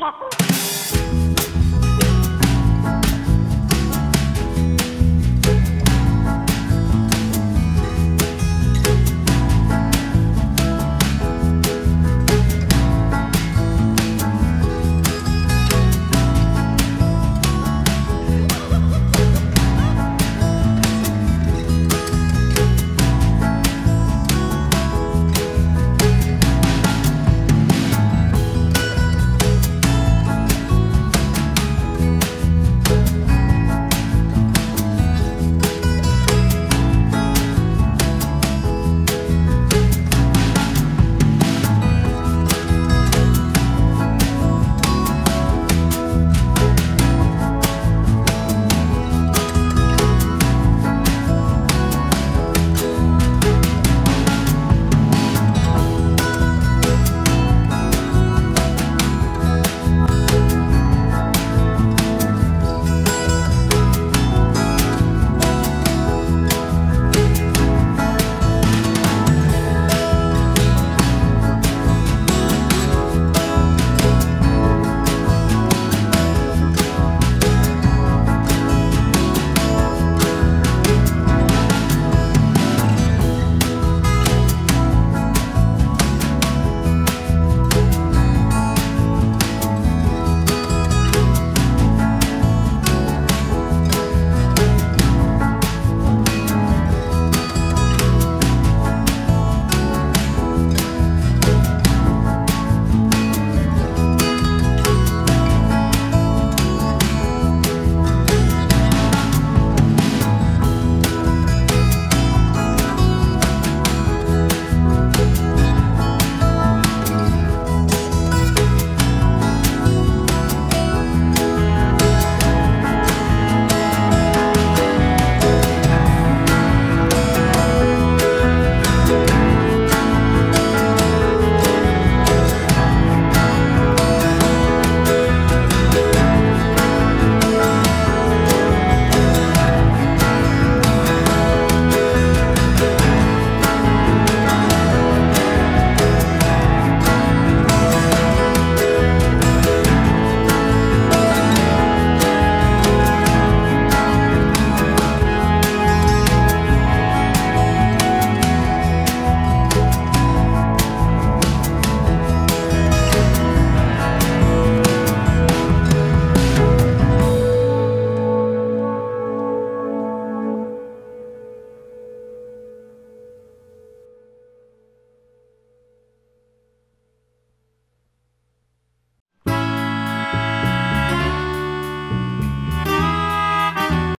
motherfucker.